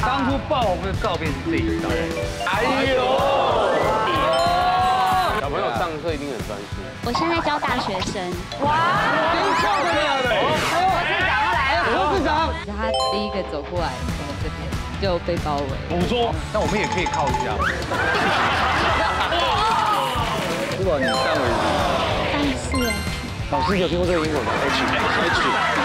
当初爆红的照片是这一张。哎呦！小朋友上课一定很专心。我现在教大学生。哇！真漂亮的。罗市长来了。罗市长，他第一个走过来，我们这边就被包围。捕捉，那我们也可以靠一下。如果你上为但是，老师有听过这个英文吗 H H。